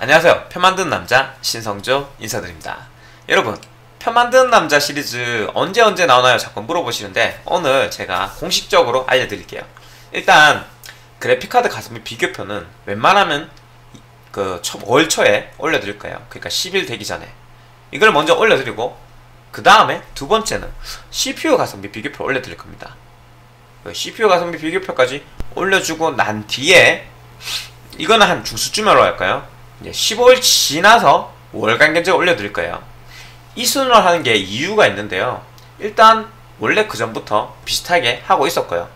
안녕하세요. 편 만드는 남자 신성조 인사드립니다. 여러분, 편 만드는 남자 시리즈 언제 언제 나오나요? 자꾸 물어보시는데 오늘 제가 공식적으로 알려드릴게요. 일단 그래픽카드 가성비 비교표는 웬만하면 그 초, 월 초에 올려드릴 거예요. 그러니까 10일 되기 전에 이걸 먼저 올려드리고 그 다음에 두 번째는 CPU 가성비 비교표 올려드릴 겁니다. 그 CPU 가성비 비교표까지 올려주고 난 뒤에 이거는 한 중수쯤으로 할까요? 이제 15일 지나서 월간 견적 올려드릴 거예요. 이 순으로 하는 게 이유가 있는데요. 일단 원래 그 전부터 비슷하게 하고 있었고요.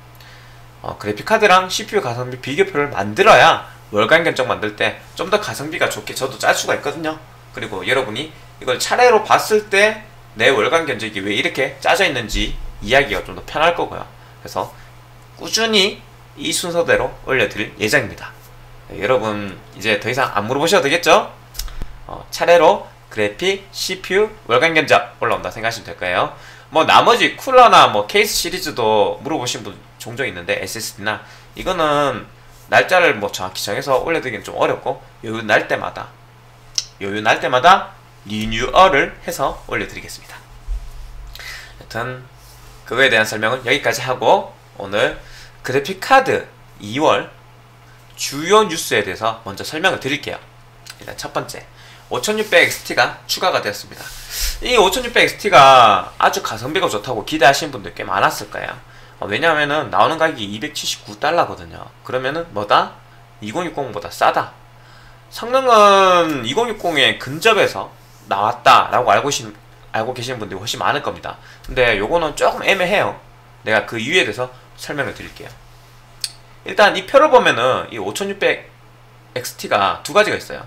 어, 그래픽카드랑 CPU 가성비 비교표를 만들어야 월간 견적 만들 때 좀 더 가성비가 좋게 저도 짤 수가 있거든요. 그리고 여러분이 이걸 차례로 봤을 때 내 월간 견적이 왜 이렇게 짜져 있는지 이야기가 좀 더 편할 거고요. 그래서 꾸준히 이 순서대로 올려드릴 예정입니다. 네, 여러분 이제 더 이상 안 물어보셔도 되겠죠? 어, 차례로 그래픽, CPU, 월간 견적 올라온다 생각하시면 될 거예요. 뭐 나머지 쿨러나 뭐 케이스 시리즈도 물어보신 분 종종 있는데 SSD나 이거는 날짜를 뭐 정확히 정해서 올려드리기는 좀 어렵고 여유 날 때마다 여유 날 때마다 리뉴얼을 해서 올려드리겠습니다. 여튼 그거에 대한 설명은 여기까지 하고 오늘 그래픽 카드 2월 주요 뉴스에 대해서 먼저 설명을 드릴게요. 일단 첫 번째 5600XT가 추가가 되었습니다. 이 5600XT가 아주 가성비가 좋다고 기대하시는 분들 꽤 많았을 거예요. 어, 왜냐하면은 나오는 가격이 279달러거든요. 그러면은 뭐다? 2060보다 싸다. 성능은 2060에 근접해서 나왔다라고 알고, 계신, 알고 계시는 분들이 훨씬 많을 겁니다. 근데 요거는 조금 애매해요. 내가 그 이유에 대해서 설명을 드릴게요. 일단 이 표를 보면은 이 5600XT가 두 가지가 있어요.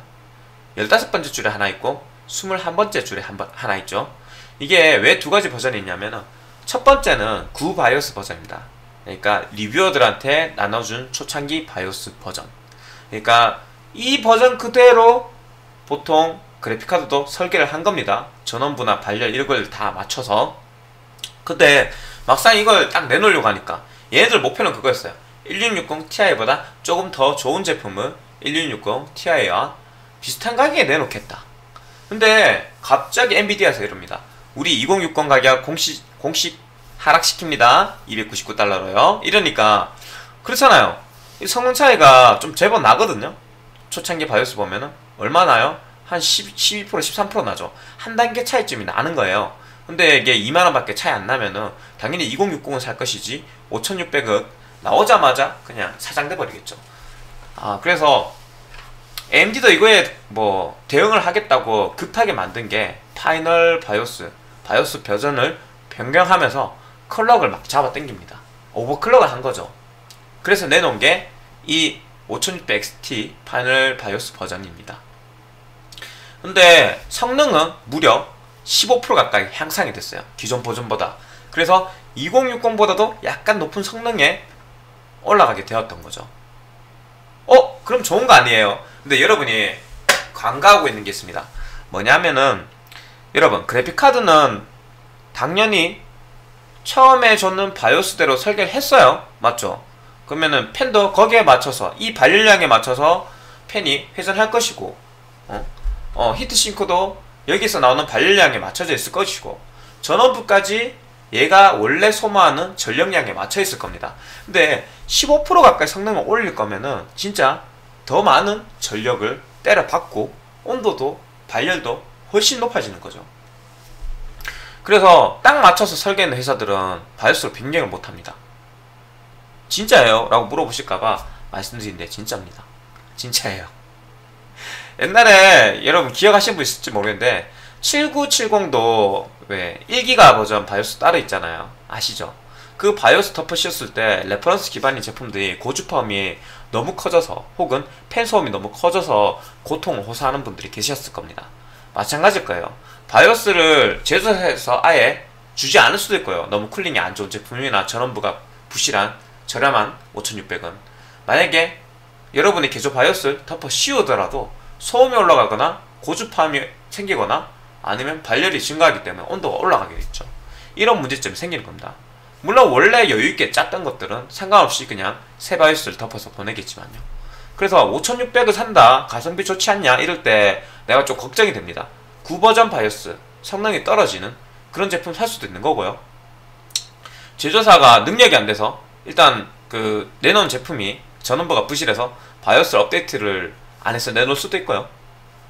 15번째 줄에 하나 있고 21번째 줄에 한 번, 하나 있죠. 이게 왜 두 가지 버전이 있냐면은 첫 번째는 구 바이오스 버전입니다. 그러니까 리뷰어들한테 나눠준 초창기 바이오스 버전. 그러니까 이 버전 그대로 보통 그래픽카드도 설계를 한 겁니다. 전원부나 발열 이런 걸다 맞춰서. 근데 막상 이걸 딱 내놓으려고 하니까 얘네들 목표는 그거였어요. 1660 Ti보다 조금 더 좋은 제품을 1660 Ti와 비슷한 가격에 내놓겠다. 근데 갑자기 엔비디아에서 이럽니다. 우리 2060 가격 공식 공식 하락시킵니다. 299달러로요. 이러니까 그렇잖아요. 이 성능 차이가 좀 제법 나거든요. 초창기 바이오스 보면은 얼마 나요? 한 10, 12% 13% 나죠. 한 단계 차이쯤이 나는 거예요. 근데 이게 2만원 밖에 차이 안 나면은 당연히 2060은 살 것이지 5600은 나오자마자 그냥 사장돼 버리겠죠. 아 그래서 AMD도 이거에 뭐 대응을 하겠다고 급하게 만든 게 final 바이오스 바이오스 버전을 변경하면서 clock을 막 잡아 당깁니다. overclock을 한 거죠. 그래서 내놓은 게 이 5600XT final 바이오스 버전입니다. 근데 성능은 무려 15% 가까이 향상이 됐어요. 기존 버전보다. 그래서 2060보다도 약간 높은 성능에 올라가게 되었던 거죠. 어? 그럼 좋은 거 아니에요? 근데 여러분이 간과하고 있는 게 있습니다. 뭐냐면은 여러분 그래픽카드는 당연히 처음에 줬는 바이오스대로 설계를 했어요. 맞죠? 그러면은 펜도 거기에 맞춰서 이 발열량에 맞춰서 펜이 회전할 것이고 어? 어, 히트싱크도 여기서 나오는 발열량에 맞춰져 있을 것이고 전원부까지 얘가 원래 소모하는 전력량에 맞춰 있을 겁니다. 근데 15% 가까이 성능을 올릴 거면은 진짜 더 많은 전력을 때려박고 온도도 발열도 훨씬 높아지는 거죠. 그래서 딱 맞춰서 설계하는 회사들은 바이오스로 변경을 못합니다. 진짜예요? 라고 물어보실까봐 말씀드리는데 진짜입니다. 진짜예요. 옛날에 여러분 기억하시는 분 있을지 모르겠는데 7970도 왜 1기가 버전 바이오스 따로 있잖아요. 아시죠? 그 바이오스 덮으셨을 때 reference 기반의 제품들이 고주파음이 너무 커져서 혹은 팬 소음이 너무 커져서 고통을 호소하는 분들이 계셨을 겁니다. 마찬가지일 거예요. 바이오스를 제조해서 아예 주지 않을 수도 있고요. 너무 쿨링이 안 좋은 제품이나 전원부가 부실한 저렴한 5600은 만약에 여러분이 개조 바이오스를 덮어 씌우더라도 소음이 올라가거나 고주파음이 생기거나 아니면 발열이 증가하기 때문에 온도가 올라가게 됐죠. 이런 문제점이 생기는 겁니다. 물론 원래 여유있게 짰던 것들은 상관없이 그냥 새 바이오스를 덮어서 보내겠지만요. 그래서 5600을 산다 가성비 좋지 않냐 이럴 때 내가 좀 걱정이 됩니다 구버전 바이오스 성능이 떨어지는 그런 제품 살 수도 있는 거고요 제조사가 능력이 안 돼서 일단 그 내놓은 제품이 전원부가 부실해서 바이오스 업데이트를 안 해서 내놓을 수도 있고요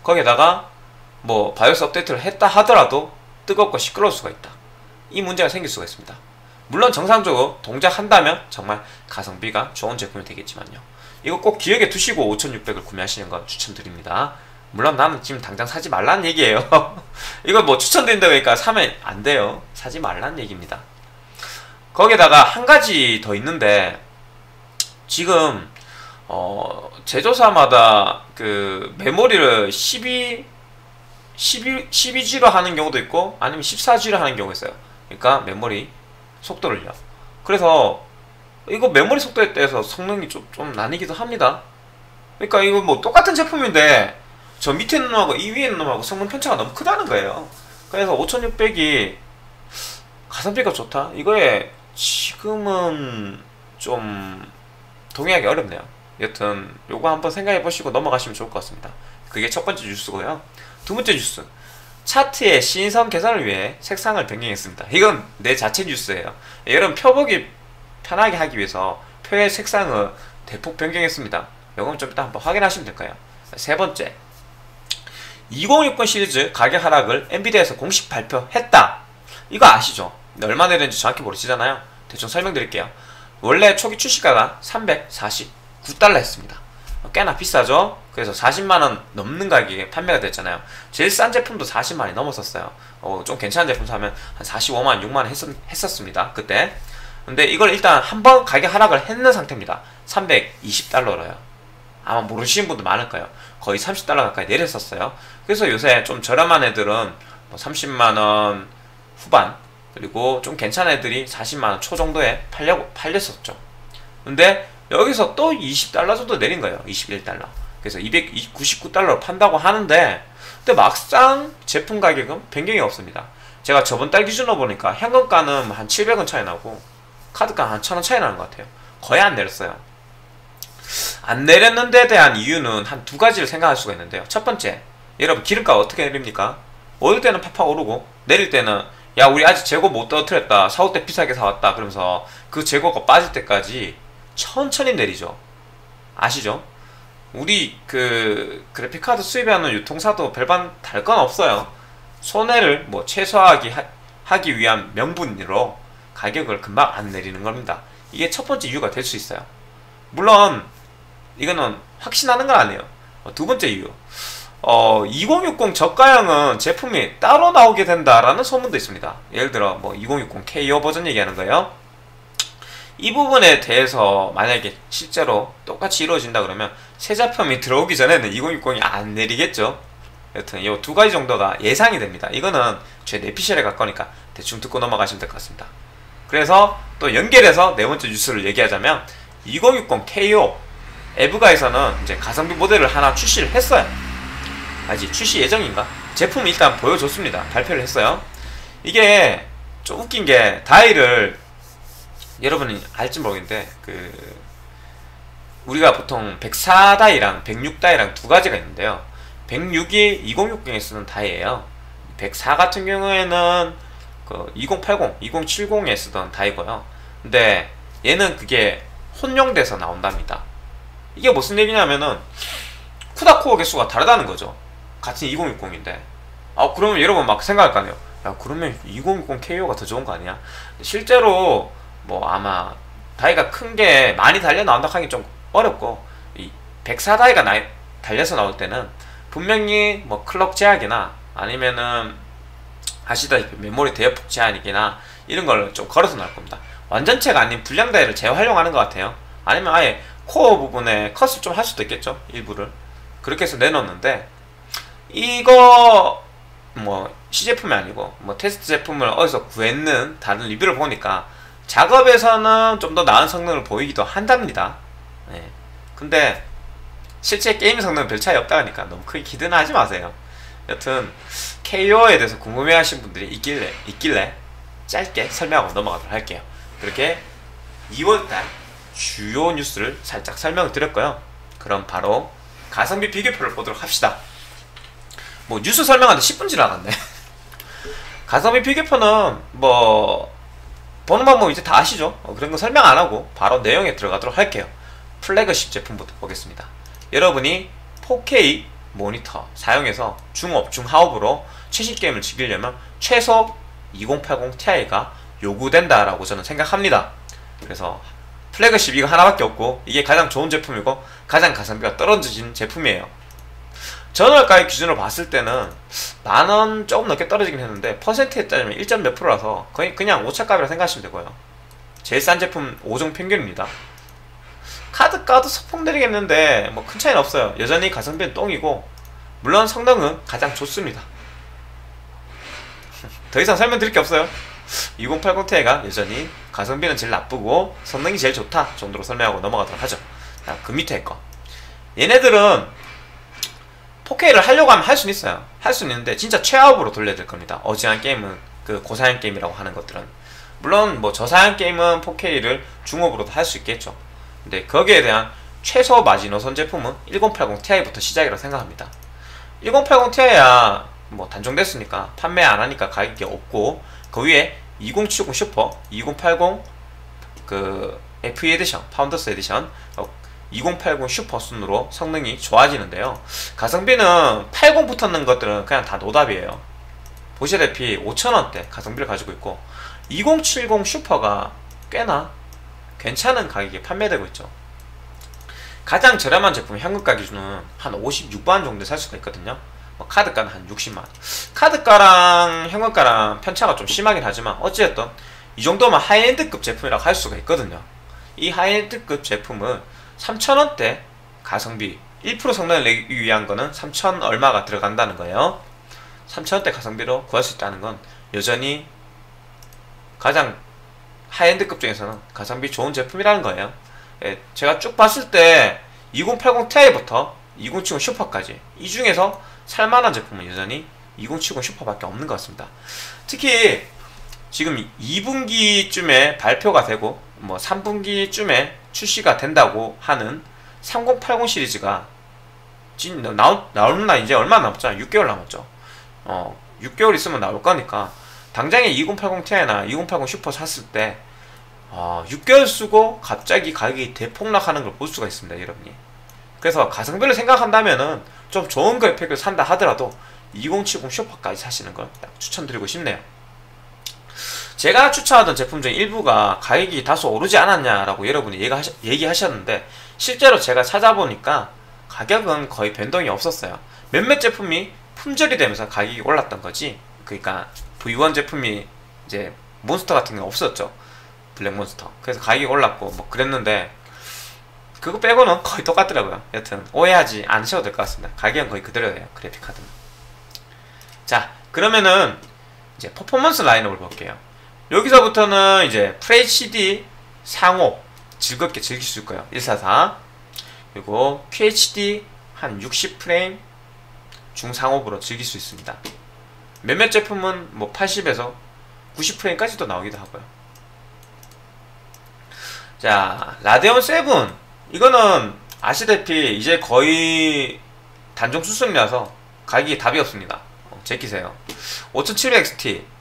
거기에다가 뭐 바이오스 업데이트를 했다 하더라도 뜨겁고 시끄러울 수가 있다. 이 문제가 생길 수가 있습니다. 물론 정상적으로 동작한다면 정말 가성비가 좋은 제품이 되겠지만요. 이거 꼭 기억에 두시고 5600을 구매하시는 건 추천드립니다. 물론 나는 지금 당장 사지 말라는 얘기예요. 이거 뭐 추천드린다고 하니까 사면 안 돼요. 사지 말라는 얘기입니다. 거기에다가 한 가지 더 있는데 지금 어 제조사마다 그 메모리를 12 12, 12G로 하는 경우도 있고 아니면 14G로 하는 경우가 있어요. 그러니까 메모리 속도를요. 그래서 이거 메모리 속도에 대해서 성능이 좀, 좀 나뉘기도 합니다. 그러니까 이거 뭐 똑같은 제품인데 저 밑에 있는 놈하고 이 위에 있는 놈하고 성능 편차가 너무 크다는 거예요. 그래서 5600이 가성비가 좋다? 이거에 지금은 좀 동의하기 어렵네요. 여튼 요거 한번 생각해 보시고 넘어가시면 좋을 것 같습니다. 그게 첫 번째 뉴스고요 두 번째 뉴스. 차트의 신선 개선을 위해 색상을 변경했습니다. 이건 내 자체 뉴스예요. 여러분 펴보기 편하게 하기 위해서 표의 색상을 대폭 변경했습니다. 요건 좀 이따 한번 확인하시면 될 거예요? 세 번째. 2060 시리즈 가격 하락을 엔비디아에서 공식 발표했다. 이거 아시죠? 얼마 내렸는지 정확히 모르시잖아요. 대충 설명드릴게요. 원래 초기 출시가가 349달러 했습니다 꽤나 비싸죠? 그래서 40만원 넘는 가격에 판매가 됐잖아요. 제일 싼 제품도 40만원이 넘었었어요. 어, 좀 괜찮은 제품 사면 한 45만원, 6만원 했었, 습니다 그때. 근데 이걸 일단 한 번 가격 하락을 했는 상태입니다. 320달러로요. 아마 모르시는 분도 많을 거예요. 거의 30달러 가까이 내렸었어요. 그래서 요새 좀 저렴한 애들은 뭐 30만원 후반 그리고 좀 괜찮은 애들이 40만원 초 정도에 팔려고 팔렸었죠. 근데 여기서 또 20달러 정도 내린 거예요. 21달러. 그래서 299달러로 판다고 하는데 근데 막상 제품 가격은 변경이 없습니다. 제가 저번 달 기준으로 보니까 현금가는 한 700원 차이 나고 카드가 한 1000원 차이 나는 것 같아요. 거의 안 내렸어요. 안 내렸는데 대한 이유는 한 두 가지를 생각할 수가 있는데요. 첫 번째 여러분 기름값 어떻게 내립니까? 오를 때는 팍팍 오르고 내릴 때는 야 우리 아직 재고 못 떨어뜨렸다. 사올 때 비싸게 사왔다. 그러면서 그 재고가 빠질 때까지 천천히 내리죠 아시죠? 우리 그 그래픽카드 수입하는 유통사도 별반 다를 건 없어요 손해를 뭐 최소화하기 하, 기 위한 명분으로 가격을 금방 안 내리는 겁니다 이게 첫 번째 이유가 될 수 있어요 물론 이거는 확신하는 건 아니에요 어, 두 번째 이유 어, 2060 저가형은 제품이 따로 나오게 된다라는 소문도 있습니다. 예를 들어 뭐 2060 K2 버전 얘기하는 거예요. 이 부분에 대해서 만약에 실제로 똑같이 이루어진다 그러면 새 제품이 들어오기 전에는 2060이 안 내리겠죠. 여튼 이 두 가지 정도가 예상이 됩니다. 이거는 제 내피셜에 가까우니까 대충 듣고 넘어가시면 될 것 같습니다. 그래서 또 연결해서 네 번째 뉴스를 얘기하자면 2060 K5 에브가에서는 이제 가성비 모델을 하나 출시를 했어요. 아직 출시 예정인가? 제품 일단 보여줬습니다. 발표를 했어요. 이게 좀 웃긴 게 다이를 여러분이 알지 모르겠는데 그 우리가 보통 104다이랑 106다이랑 두 가지가 있는데요. 106이 2060에 쓰는 다이예요. 104 같은 경우에는 그 2080, 2070에 쓰던 다이고요. 근데 얘는 그게 혼용돼서 나온답니다. 이게 무슨 얘기냐면은 쿠다코어 개수가 다르다는 거죠. 같은 2060인데 아 그러면 여러분 막 생각할 거 아니에요 야 그러면 2060 KO가 더 좋은 거 아니야 실제로 뭐 아마 다이가 큰 게 많이 달려 나온다 하기 좀 어렵고 이 104다이가 나, 달려서 나올 때는 분명히 뭐 클럭 제약이나 아니면은 아시다시피 메모리 대역폭 제한이나 이런 걸 좀 걸어서 나올 겁니다. 완전체가 아닌 불량 다이를 재활용하는 것 같아요. 아니면 아예 코어 부분에 컷을 좀 할 수도 있겠죠 일부를. 그렇게 해서 내놓는데 이거 뭐 시제품이 아니고 뭐 테스트 제품을 어디서 구했는 다른 리뷰를 보니까 작업에서는 좀 더 나은 성능을 보이기도 한답니다. 네. 근데 실제 게임 성능은 별 차이 없다 하니까 너무 크게 기대는 하지 마세요. 여튼 KO에 대해서 궁금해하신 분들이 있길래 있길래 짧게 설명하고 넘어가도록 할게요. 그렇게 2월달 주요 뉴스를 살짝 설명을 드렸고요. 그럼 바로 가성비 비교표를 보도록 합시다. 뭐 뉴스 설명하는데 10분 지나갔네. 가성비 비교표는 뭐 보는 방법 이제 다 아시죠? 어, 그런 거 설명 안 하고 바로 내용에 들어가도록 할게요. 플래그십 제품부터 보겠습니다. 여러분이 4K 모니터 사용해서 중업, 중하업으로 최신 게임을 즐기려면 최소 2080 Ti가 요구된다라고 저는 생각합니다. 그래서 플래그십 이거 하나밖에 없고 이게 가장 좋은 제품이고 가장 가성비가 떨어진 제품이에요. 전월가의 기준으로 봤을 때는 만원 조금 넘게 떨어지긴 했는데 퍼센트에 따지면 1점 몇 프로라서 거의 그냥 오차값이라 생각하시면 되고요. 제일 싼 제품 5종 평균입니다. 카드 가도 소풍 드리겠는데 뭐 큰 차이는 없어요. 여전히 가성비는 똥이고 물론 성능은 가장 좋습니다. 더 이상 설명드릴 게 없어요. 2080 Ti가 여전히 가성비는 제일 나쁘고 성능이 제일 좋다 정도로 설명하고 넘어가도록 하죠. 그 밑에 거. 얘네들은 4K를 하려고 하면 할 수는 있어요. 할 수는 있는데 진짜 최하업으로 돌려야 될 겁니다. 어지간한 게임은 그 고사양 게임이라고 하는 것들은 물론 뭐 저사양 게임은 4K를 중업으로도 할 수 있겠죠. 근데 거기에 대한 최소 마지노선 제품은 1080 Ti부터 시작이라고 생각합니다. 1080 Ti야 뭐 단종됐으니까 판매 안 하니까 가격이 없고 그 위에 2070 슈퍼, 2080 그 FE edition, Founders Edition, 2080 슈퍼 순으로 성능이 좋아지는데요. 가성비는 80 붙었는 것들은 그냥 다 노답이에요. 보시다시피 5천원대 가성비를 가지고 있고 2070 슈퍼가 꽤나 괜찮은 가격에 판매되고 있죠. 가장 저렴한 제품 현금가 기준은 한 56만 정도 살 수가 있거든요. 뭐 카드가는 한 60만. 카드가랑 현금가랑 편차가 좀 심하긴 하지만 어찌됐든 이 정도면 high-end급 제품이라고 할 수가 있거든요. 이 high-end급 제품은 3,000원대 가성비 1% 성능을 내기 위한 거는 3,000 얼마가 들어간다는 거예요. 3,000원대 가성비로 구할 수 있다는 건 여전히 가장 하이엔드급 중에서는 가성비 좋은 제품이라는 거예요. 예, 제가 쭉 봤을 때 2080 Ti부터 2070 슈퍼까지 이 중에서 살만한 제품은 여전히 2070 슈퍼밖에 없는 것 같습니다. 특히 지금 2분기쯤에 발표가 되고 뭐 3분기쯤에 출시가 된다고 하는 3080 시리즈가 진, 나오, 나오는 날 이제 얼마 남았죠? 6개월 남았죠. 어, 6개월 있으면 나올 거니까 당장에 2080 Ti나 2080 슈퍼 샀을 때 어, 6개월 쓰고 갑자기 가격이 대폭락하는 걸 볼 수가 있습니다, 여러분이. 그래서 가성비를 생각한다면은 좀 좋은 그래픽을 산다 하더라도 2070 슈퍼까지 사시는 걸 딱 추천드리고 싶네요. 제가 추천하던 제품 중 일부가 가격이 다소 오르지 않았냐라고 여러분이 얘기하셨는데 실제로 제가 찾아보니까 가격은 거의 변동이 없었어요. 몇몇 제품이 품절이 되면서 가격이 올랐던 거지. 그러니까 V1 제품이 이제 몬스터 같은 게 없었죠. 블랙몬스터. 그래서 가격이 올랐고 뭐 그랬는데 그거 빼고는 거의 똑같더라고요. 여튼 오해하지 않으셔도 될 것 같습니다. 가격은 거의 그대로예요. 그래픽 카드는. 자, 그러면은 이제 퍼포먼스 라인업을 볼게요. 여기서부터는 이제 FHD 상호 즐겁게 즐길 수 있고요. 144 그리고 QHD 한 60프레임 중상업으로 즐길 수 있습니다. 몇몇 제품은 뭐 80에서 90프레임까지도 나오기도 하고요. 자, 라데온 7 이거는 아시다시피 이제 거의 단종 수순이라서 가격이 답이 없습니다. 어, 제끼세요. 5700XT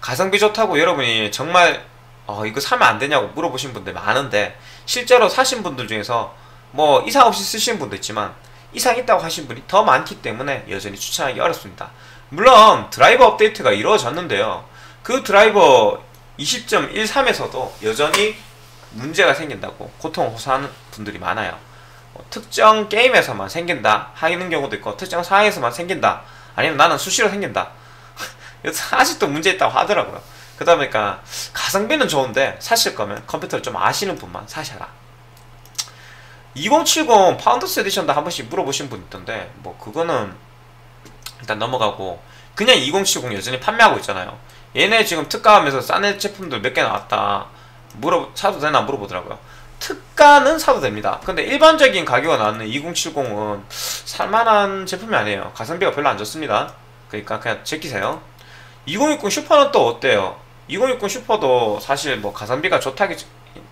가성비 좋다고 여러분이 정말 어, 이거 사면 안 되냐고 물어보신 분들 많은데 실제로 사신 분들 중에서 뭐 이상 없이 쓰시는 분도 있지만 이상 있다고 하신 분이 더 많기 때문에 여전히 추천하기 어렵습니다. 물론 드라이버 업데이트가 이루어졌는데요. 그 드라이버 20.13에서도 여전히 문제가 생긴다고 고통 호소하는 분들이 많아요. 뭐 특정 게임에서만 생긴다 하는 경우도 있고 특정 상황에서만 생긴다 아니면 나는 수시로 생긴다 아직도 문제 있다고 하더라고요. 그러다 보니까 가성비는 좋은데 사실 거면 컴퓨터를 좀 아시는 분만 사셔라. 2070 Founders Edition도 한 번씩 물어보신 분 있던데 뭐 그거는 일단 넘어가고 그냥 2070 여전히 판매하고 있잖아요. 얘네 지금 특가하면서 싼 제품들 몇 개 나왔다. 물어 사도 되나 물어보더라고요. 특가는 사도 됩니다. 근데 일반적인 가격에 나왔는 2070은 살만한 제품이 아니에요. 가성비가 별로 안 좋습니다. 그러니까 그냥 제끼세요. 2060 슈퍼는 또 어때요? 2060 슈퍼도 사실 뭐 가성비가 좋다기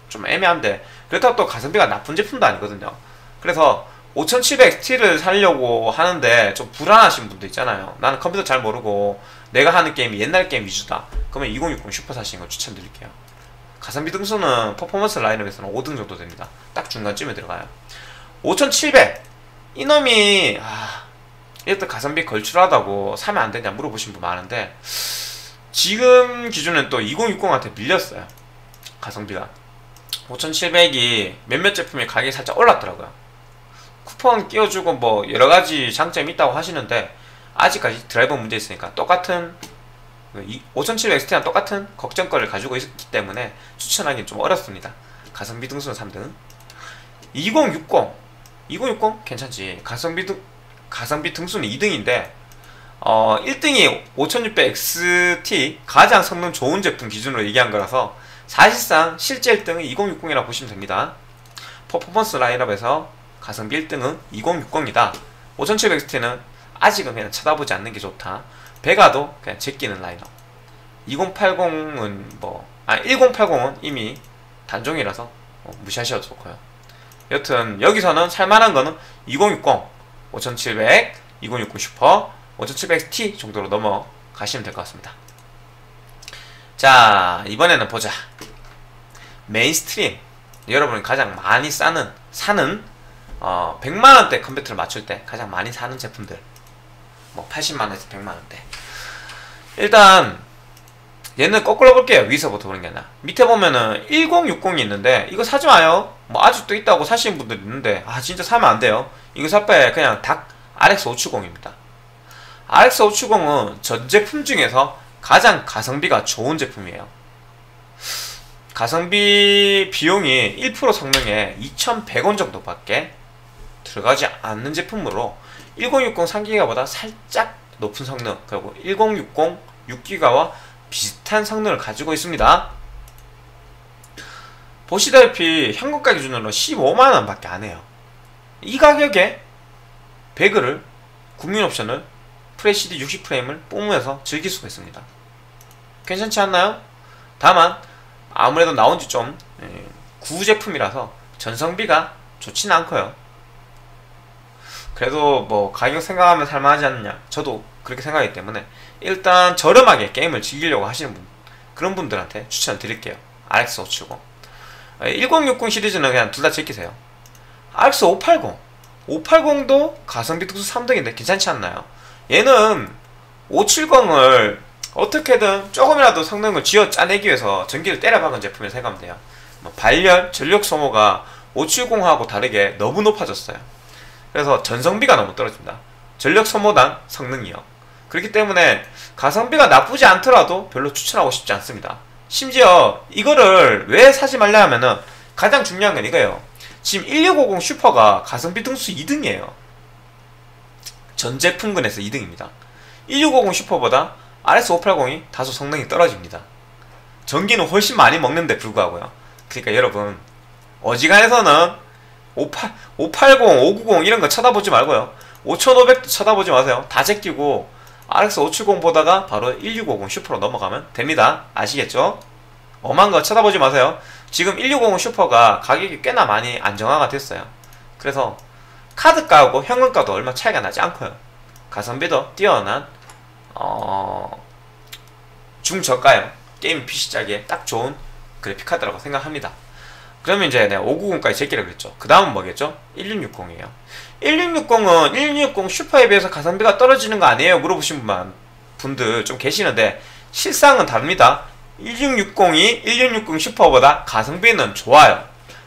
좀 애매한데 그렇다고 또 가성비가 나쁜 제품도 아니거든요. 그래서 5700 XT를 살려고 하는데 좀 불안하신 분도 있잖아요. 나는 컴퓨터 잘 모르고 내가 하는 게임이 옛날 게임 위주다. 그러면 2060 슈퍼 사시는 거 추천드릴게요. 가성비 등수는 퍼포먼스 라인업에서는 5등 정도 됩니다. 딱 중간쯤에 들어가요. 5700 이놈이 아, 이것도 가성비 걸출하다고 사면 안 되냐 물어보신 분 많은데 지금 기준은 또 2060한테 밀렸어요. 가성비가 5700이 몇몇 제품이 가격이 살짝 올랐더라고요. 쿠폰 끼워주고 뭐 여러가지 장점이 있다고 하시는데 아직까지 드라이버 문제 있으니까 똑같은 5700XT랑 똑같은 걱정거리를 가지고 있기 때문에 추천하기는 좀 어렵습니다. 가성비 등수는 3등 2060 2060 괜찮지 가성비 등 가성비 등수는 2등인데 어 1등이 5600XT 가장 성능 좋은 제품 기준으로 얘기한 거라서 사실상 실제 1등은 2060이라고 보시면 됩니다. 퍼포먼스 라인업에서 가성비 1등은 2060이다. 5700XT는 아직은 그냥 쳐다보지 않는 게 좋다. 베가도 그냥 제끼는 라인업. 2080은 뭐, 아, 1080은 이미 단종이라서 뭐 무시하셔도 좋고요. 여튼 여기서는 살만한 거는 2060, 5700, 2060 슈퍼, 5700 XT 정도로 넘어가시면 될 것 같습니다. 자, 이번에는 보자. mainstream. 여러분이 가장 많이 싸는, 사는, 어, 100만원대 컴퓨터를 맞출 때 가장 많이 사는 제품들. 뭐, 80만원에서 100만원대. 일단, 얘는 거꾸로 볼게요. 위서부터 보는 게 아니라. 밑에 보면은 1060이 있는데, 이거 사지 마요. 뭐, 아직도 있다고 사시는 분들 있는데, 아, 진짜 사면 안 돼요. 이거 살 바에 그냥 닥 RX570입니다. RX570은 전 제품 중에서 가장 가성비가 좋은 제품이에요. 가성비 비용이 1% 성능에 2,100원 정도밖에 들어가지 않는 제품으로 1060 3기가보다 살짝 높은 성능 그리고 1060 6기가와 비슷한 성능을 가지고 있습니다. 보시다시피 현금가 기준으로 15만원 밖에 안 해요. 이 가격에 배그를 국민 옵션을 FHD 60프레임을 뿜으면서 즐길 수가 있습니다. 괜찮지 않나요? 다만 아무래도 나온지 좀 예, 구제품이라서 전성비가 좋지는 않고요. 그래도 뭐 가격 생각하면 살만하지 않느냐 저도 그렇게 생각하기 때문에 일단 저렴하게 게임을 즐기려고 하시는 분 그런 분들한테 추천을 드릴게요. RX 570 1060 시리즈는 그냥 둘다 제끼세요. RX 580 580도 가성비 특수 3등인데 괜찮지 않나요? 얘는 570을 어떻게든 조금이라도 성능을 쥐어 짜내기 위해서 전기를 때려박은 제품을 생각하면 돼요. 뭐 발열, 전력 소모가 570하고 다르게 너무 높아졌어요. 그래서 전성비가 너무 떨어집니다. 전력 소모당 성능이요. 그렇기 때문에 가성비가 나쁘지 않더라도 별로 추천하고 싶지 않습니다. 심지어 이거를 왜 사지 말냐 하면은 가장 중요한 건 이거예요. 지금 1650 슈퍼가 가성비 등수 2등이에요. 전 제품군에서 2등입니다. 1650 슈퍼보다 RX580이 다소 성능이 떨어집니다. 전기는 훨씬 많이 먹는데 불구하고요. 그러니까 여러분 어지간해서는 58, 580, 590 이런 거 쳐다보지 말고요. 5500도 쳐다보지 마세요. 다 제끼고 RX 570 보다가 바로 1650 슈퍼로 넘어가면 됩니다. 아시겠죠? 엄한 거 쳐다보지 마세요. 지금 1650 슈퍼가 가격이 꽤나 많이 안정화가 됐어요. 그래서 카드가하고 현금가도 얼마 차이가 나지 않고요. 가성비도 뛰어난 어... 중저가형 게임 PC짜기에 딱 좋은 그래픽카드라고 생각합니다. 그러면 이제 내가 590까지 제끼라 그랬죠. 그 다음은 뭐겠죠? 1660이에요. 1660은 1660 슈퍼에 비해서 가성비가 떨어지는 거 아니에요? 물어보신 분만 분들 좀 계시는데 실상은 다릅니다. 1660이 1660 슈퍼보다 가성비는 좋아요.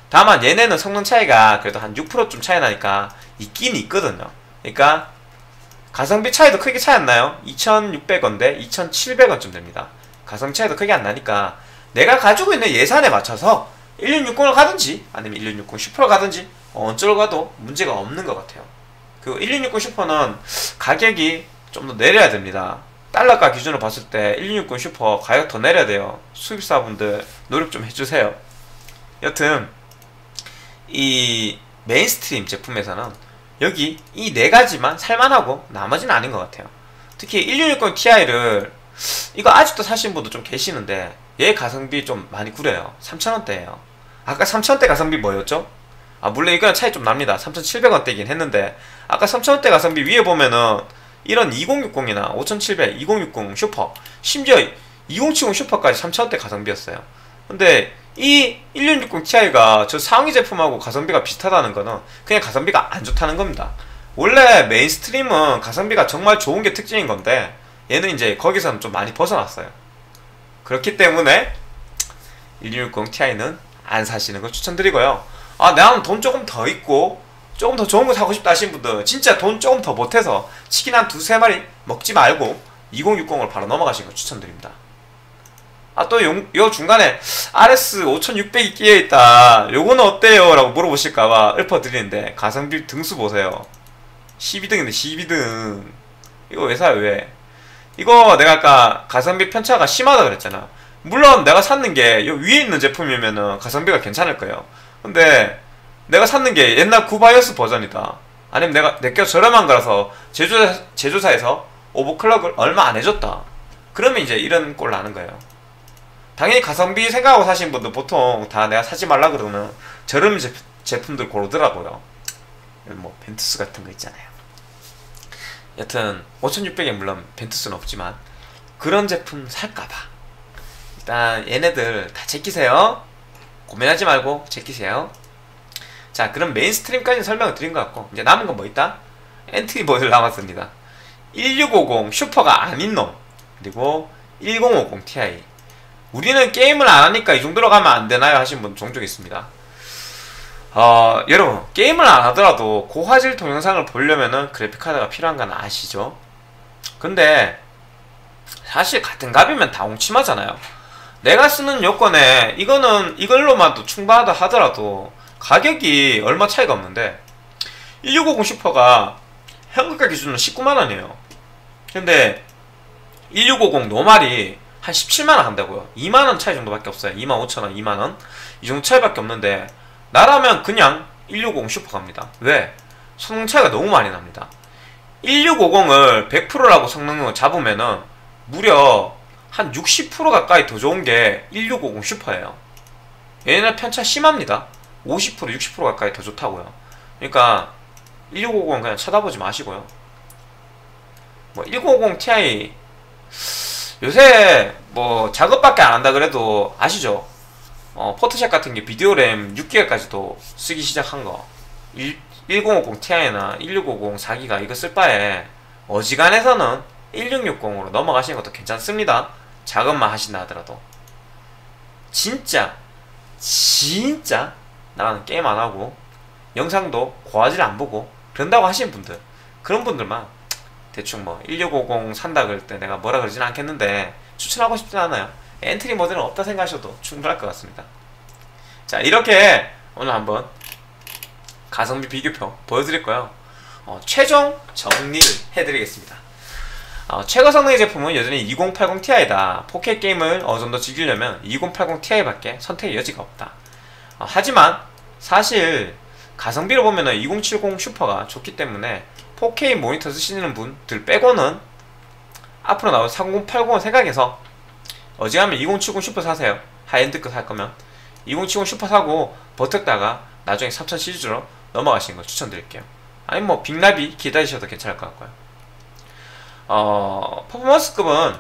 다만 얘네는 성능 차이가 그래도 한 6%좀 차이 나니까 있긴 있거든요. 그러니까 가성비 차이도 크게 차이 안 나요. 2,600원대 2,700원쯤 됩니다. 가성 차이도 크게 안 나니까 내가 가지고 있는 예산에 맞춰서 1660을 가든지 아니면 1660 슈퍼를 가든지 어쩔 가도 문제가 없는 것 같아요. 그 1660 슈퍼는 가격이 좀 더 내려야 됩니다. 달러가 기준으로 봤을 때 1660 슈퍼 가격 더 내려야 돼요. 수입사분들 노력 좀 해주세요. 여튼 이 mainstream 제품에서는 여기 이 네 가지만 살만하고 나머지는 아닌 것 같아요. 특히 1660 Ti를 이거 아직도 사신 분도 좀 계시는데 얘 가성비 좀 많이 구려요. 3,000원대예요. 아까 3,000원대 가성비 뭐였죠? 아 물론 이거는 차이 좀 납니다. 3,700원대긴 했는데 아까 3,000원대 가성비 위에 보면은 이런 2060이나 5700, 2060 슈퍼 심지어 2070 슈퍼까지 3,000원대 가성비였어요. 근데 이 1660 Ti가 저 상위 제품하고 가성비가 비슷하다는 거는 그냥 가성비가 안 좋다는 겁니다. 원래 mainstream은 가성비가 정말 좋은 게 특징인 건데 얘는 이제 거기서는 좀 많이 벗어났어요. 그렇기 때문에 1660 Ti는 안 사시는 걸 추천드리고요 아 나는 돈 조금 더 있고 조금 더 좋은 거 사고 싶다 하시는 분들 진짜 돈 조금 더 보태서 치킨 한 두세 마리 먹지 말고 2060을 바로 넘어가시는 걸 추천드립니다. 아또 요 중간에 RS 5600이 끼어있다. 요거는 어때요? 라고 물어보실까봐 읊어드리는데 가성비 등수 보세요. 12등인데 12등. 이거 왜 사요? 왜? 이거 내가 아까 가성비 편차가 심하다 그랬잖아. 물론 내가 샀는 게 위에 있는 제품이면은 가성비가 괜찮을 거예요 근데 내가 샀는 게 옛날 구바이오스 버전이다. 아니면 내가 내게 저렴한 거라서 제조사, 제조사에서 오버클럭을 얼마 안 해줬다. 그러면 이제 이런 꼴 나는 거예요. 당연히 가성비 생각하고 사신 분들 보통 다 내가 사지 말라 그러면 저렴 제, 제품들 고르더라고요. 뭐 벤투스 같은 거 있잖아요. 여튼 5600에 물론 벤투스는 없지만 그런 제품 살까봐. 일단 얘네들 다 제끼세요 고민하지 말고 제끼세요 자 그럼 mainstream까지 설명을 드린 것 같고 이제 남은 건 뭐 있다? entry 모델 남았습니다 1650 슈퍼가 아닌 놈 그리고 1050 Ti 우리는 게임을 안 하니까 이 정도로 가면 안 되나요? 하신 분 종종 있습니다 어, 여러분 게임을 안 하더라도 고화질 동영상을 보려면은 그래픽카드가 필요한 건 아시죠? 근데 사실 같은 값이면 다홍치마잖아요 내가 쓰는 요건에 이거는 이걸로만도 충분하다 하더라도 가격이 얼마 차이가 없는데 1650 슈퍼가 현금가 기준으로 19만원이에요. 근데 1650 normal이 한 17만원 한다고요. 2만원 차이 정도밖에 없어요. 2만 5천원 2만원. 이 정도 차이밖에 없는데 나라면 그냥 1650 슈퍼 갑니다. 왜? 성능 차이가 너무 많이 납니다. 1650을 100%라고 성능을 잡으면은 무려 한 60% 가까이 더 좋은 게 1650 슈퍼예요. 얘네는 편차 심합니다. 50% 60% 가까이 더 좋다고요. 그러니까 1650은 그냥 쳐다보지 마시고요. 뭐 1050 Ti 요새 뭐 작업밖에 안 한다 그래도 아시죠? 어, 포토샵 같은 게 비디오 램 6기가까지도 쓰기 시작한 거. 1050 Ti나 1650 4기가 이거 쓸 바에 어지간해서는 1660으로 넘어가시는 것도 괜찮습니다 작업만 하신다 하더라도. 진짜 진짜 나는 게임 안 하고 영상도 고화질 안 보고 그런다고 하시는 분들 그런 분들만 대충 뭐 1650 산다 그럴 때 내가 뭐라 그러진 않겠는데 추천하고 싶진 않아요. entry 모델은 없다 생각하셔도 충분할 것 같습니다. 자 이렇게 오늘 한번 가성비 비교표 보여드릴 거예요. 어, 최종 정리를 해드리겠습니다 어, 최고 성능의 제품은 여전히 2080 Ti다. 4K 게임을 어느 정도 즐기려면 2080 Ti밖에 선택의 여지가 없다. 어, 하지만 사실 가성비로 보면은 2070 슈퍼가 좋기 때문에 4K 모니터 쓰시는 분들 빼고는 앞으로 나올 3080을 생각해서 어지간하면 2070 슈퍼 사세요. high-end급 살 거면. 2070 슈퍼 사고 버텼다가 나중에 3000 시리즈로 넘어가시는 걸 추천드릴게요. 아니 뭐 Big Navi 기다리셔도 괜찮을 것 같고요 어 퍼포먼스급은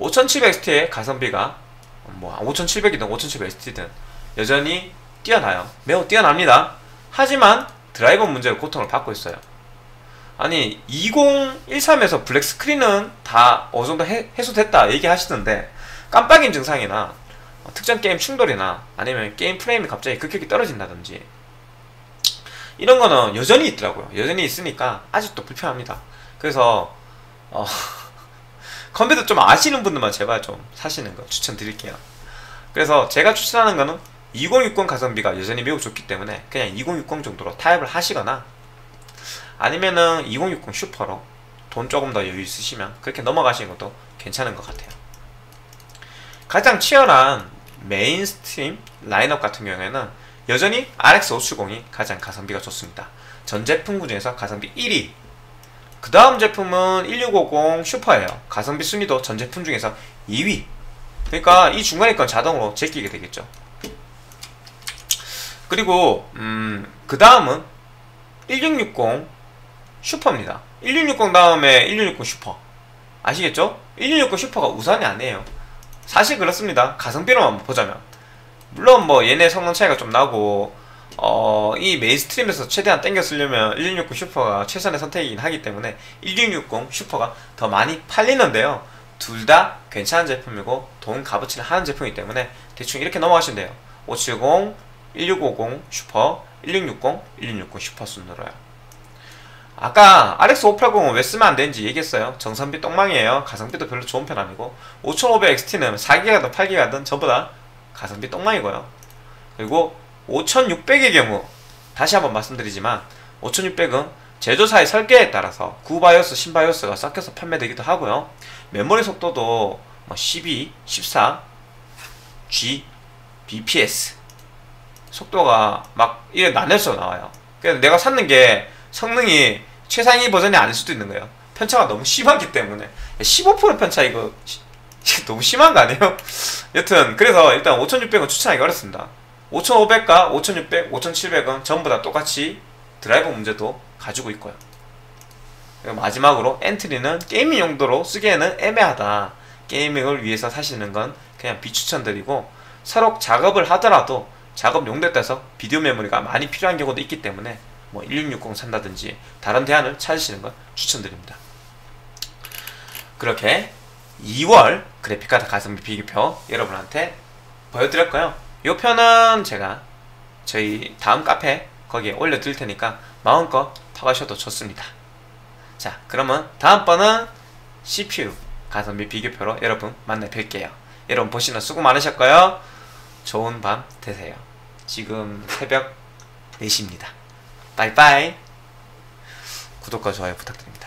5700XT의 가성비가 뭐 5700이든 5700XT든 여전히 뛰어나요. 매우 뛰어납니다. 하지만 드라이버 문제로 고통을 받고 있어요. 아니 2013에서 블랙 스크린은 다 어느 정도 해소됐다 얘기하시던데 깜빡임 증상이나 특정 게임 충돌이나 아니면 게임 프레임이 갑자기 급격히 떨어진다든지 이런 거는 여전히 있더라고요. 여전히 있으니까 아직도 불편합니다. 그래서 어, 컴퓨터 좀 아시는 분들만 제발 좀 사시는 거 추천드릴게요. 그래서 제가 추천하는 거는 2060 가성비가 여전히 매우 좋기 때문에 그냥 2060 정도로 타협을 하시거나 아니면은 2060 슈퍼로 돈 조금 더 여유 있으시면 그렇게 넘어가시는 것도 괜찮은 것 같아요. 가장 치열한 mainstream 라인업 같은 경우에는 여전히 RX 570이 가장 가성비가 좋습니다. 전 제품 중에서 가성비 1위 그 다음 제품은 1650 슈퍼예요 가성비 순위도 전 제품 중에서 2위 그러니까 이 중간에 건 자동으로 제끼게 되겠죠 그리고 음, 그 다음은 1660 슈퍼입니다. 1660 다음에 1660 슈퍼. 아시겠죠? 1660 슈퍼가 우선이 아니에요. 사실 그렇습니다. 가성비로만 보자면. 물론 뭐 얘네 성능 차이가 좀 나고 어, 이 mainstream에서 최대한 땡겨 쓰려면 1660 슈퍼가 최선의 선택이긴 하기 때문에 1660 슈퍼가 더 많이 팔리는데요. 둘 다 괜찮은 제품이고 돈 값어치를 하는 제품이기 때문에 대충 이렇게 넘어가시면 돼요. 570, 1650 슈퍼, 1660, 1660 슈퍼 순으로요. 아까 RX 580은 왜 쓰면 안 되는지 얘기했어요. 전성비 똥망이에요. 가성비도 별로 좋은 편 아니고 5500XT는 4기가든 8기가든 전부 다 가성비 똥망이고요. 그리고 5600의 경우 다시 한번 말씀드리지만 5600은 제조사의 설계에 따라서 구바이오스, 신바이오스가 섞여서 판매되기도 하고요. 메모리 속도도 뭐 12, 14, G, BPS 속도가 막 이래 나눠서 나와요. 그래서 내가 샀는 게 성능이 최상위 버전이 아닐 수도 있는 거예요. 편차가 너무 심하기 때문에 15% 편차 이거 너무 심한 거 아니에요? 여튼 그래서 일단 5600은 추천하기 어렵습니다. 5500과 5600, 5700은 전부 다 똑같이 드라이버 문제도 가지고 있고요. 그리고 마지막으로 엔트리는 gaming 용도로 쓰기에는 애매하다. gaming을 위해서 사시는 건 그냥 비추천드리고 서로 작업을 하더라도 작업 용도에 따라서 비디오 메모리가 많이 필요한 경우도 있기 때문에 뭐 1660 산다든지 다른 대안을 찾으시는 걸 추천드립니다. 그렇게 2월 그래픽카드 가성비 비교표 여러분한테 보여드렸고요. 이 표는 제가 저희 다음 카페 거기에 올려드릴 테니까 마음껏 파가셔도 좋습니다. 자 그러면 다음번은 CPU 가성비 비교표로 여러분 만나 뵐게요. 여러분 보시는 수고 많으셨고요. 좋은 밤 되세요. 지금 새벽 4시입니다. 빠이빠이 구독과 좋아요 부탁드립니다.